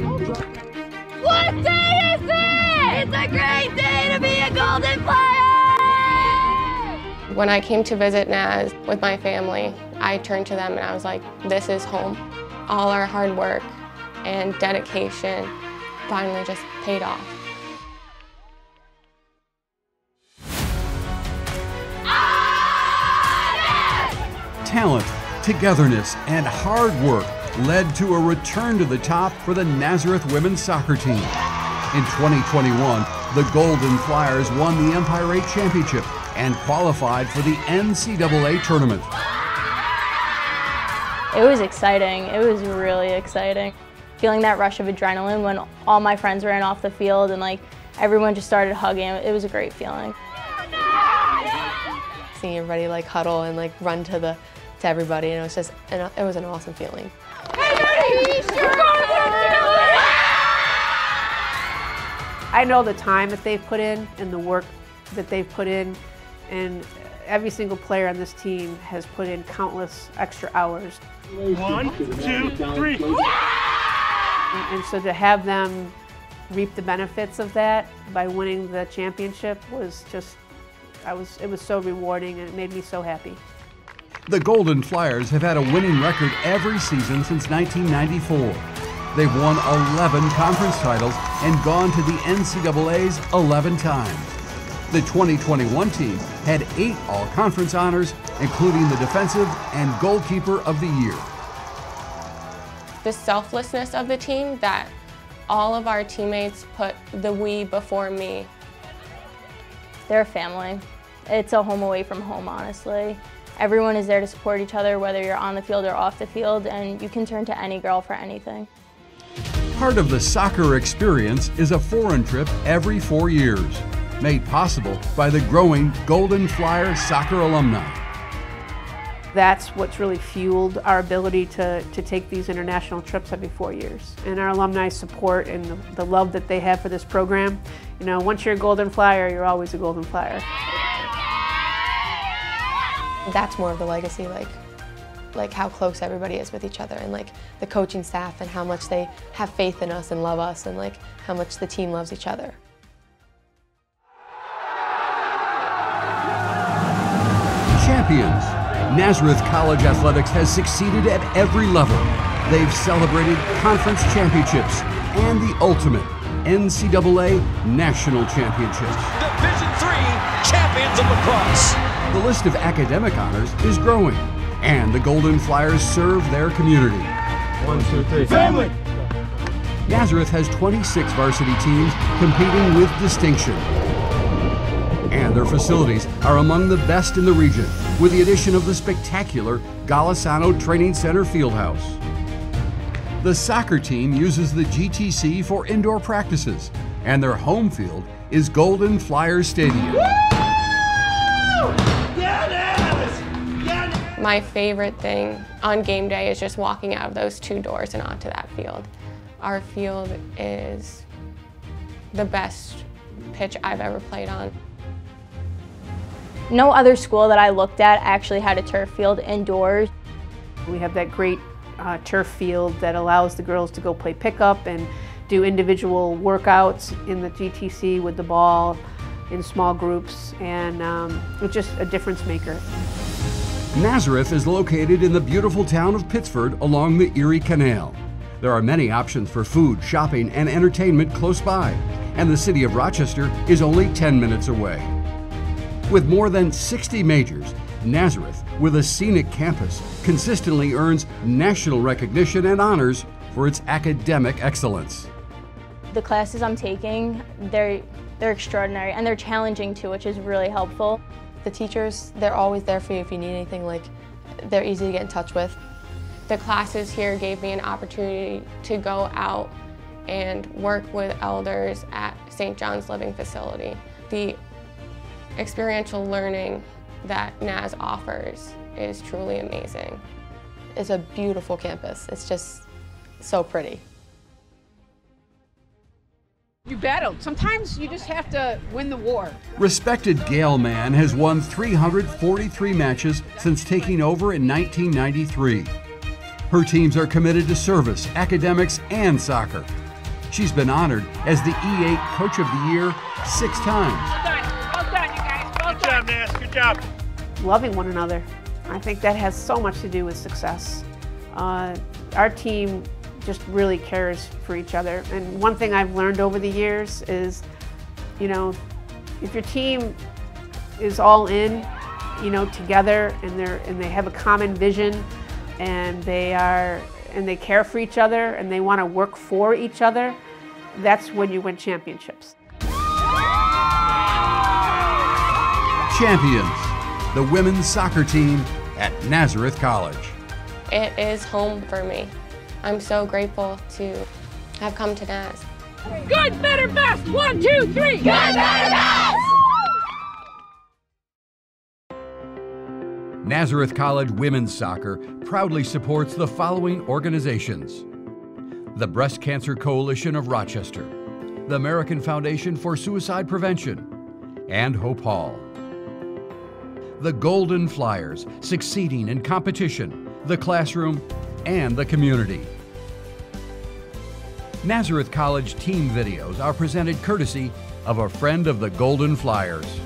What day is it? It's a great day to be a Golden Flyer! When I came to visit Naz with my family, I turned to them and I was like, this is home. All our hard work and dedication finally just paid off. Talent, togetherness, and hard work led to a return to the top for the Nazareth women's soccer team. In 2021, the Golden Flyers won the Empire 8 Championship and qualified for the NCAA tournament. It was exciting. It was really exciting. Feeling that rush of adrenaline when all my friends ran off the field and like everyone just started hugging. It was a great feeling. Seeing everybody like huddle and like run to the to everybody and it was just an, it was an awesome feeling. I know the time that they've put in and the work that they've put in, and every single player on this team has put in countless extra hours. One, two, three. And, and so to have them reap the benefits of that by winning the championship was just, I was, it was so rewarding and it made me so happy. The Golden Flyers have had a winning record every season since 1994. They've won 11 conference titles and gone to the NCAA's 11 times. The 2021 team had eight all conference honors, including the Defensive and Goalkeeper of the Year. The selflessness of the team that all of our teammates put the we before me. They're a family. It's a home away from home, honestly. Everyone is there to support each other, whether you're on the field or off the field, and you can turn to any girl for anything. Part of the soccer experience is a foreign trip every four years, made possible by the growing Golden Flyer soccer alumni. That's what's really fueled our ability to, to take these international trips every four years. And our alumni support and the, the love that they have for this program. You know, once you're a Golden Flyer, you're always a Golden Flyer. That's more of the legacy, like like how close everybody is with each other and like the coaching staff and how much they have faith in us and love us and like how much the team loves each other. Champions. Nazareth College Athletics has succeeded at every level. They've celebrated conference championships and the ultimate NCAA national championships. Division III champions of lacrosse. The list of academic honors is growing and the Golden Flyers serve their community. One, two, three. Family! Nazareth has 26 varsity teams competing with distinction. And their facilities are among the best in the region, with the addition of the spectacular Golisano Training Center Fieldhouse. The soccer team uses the GTC for indoor practices, and their home field is Golden Flyers Stadium. My favorite thing on game day is just walking out of those two doors and onto that field. Our field is the best pitch I've ever played on. No other school that I looked at actually had a turf field indoors. We have that great uh, turf field that allows the girls to go play pickup and do individual workouts in the GTC with the ball in small groups, and um, it's just a difference maker. Nazareth is located in the beautiful town of Pittsford along the Erie Canal. There are many options for food, shopping, and entertainment close by, and the city of Rochester is only 10 minutes away. With more than 60 majors, Nazareth, with a scenic campus, consistently earns national recognition and honors for its academic excellence. The classes I'm taking, they're, they're extraordinary and they're challenging too, which is really helpful. The teachers, they're always there for you if you need anything, like they're easy to get in touch with. The classes here gave me an opportunity to go out and work with elders at St. John's Living Facility. The experiential learning that Naz offers is truly amazing. It's a beautiful campus. It's just so pretty. You battled. Sometimes you just have to win the war. Respected Gale Mann has won 343 matches since taking over in 1993. Her teams are committed to service, academics, and soccer, She's been honored as the E8 Coach of the Year six times. Well done, you guys. Well Good job, Naz. Good job. loving one another. I think that has so much to do with success. Uh, our team just really cares for each other. And one thing I've learned over the years is, you know, if your team is all in, you know, together and they're and they have a common vision and they are and they care for each other and they want to work for each other, that's when you win championships. Champions, the women's soccer team at Nazareth College. It is home for me. I'm so grateful to have come to Naz. Good, better, best. One, two, three. Good, better, best. Nazareth College Women's Soccer proudly supports the following organizations the Breast Cancer Coalition of Rochester, the American Foundation for Suicide Prevention, and Hope Hall. The Golden Flyers, succeeding in competition, the classroom, and the community. Nazareth College team videos are presented courtesy of a friend of the Golden Flyers.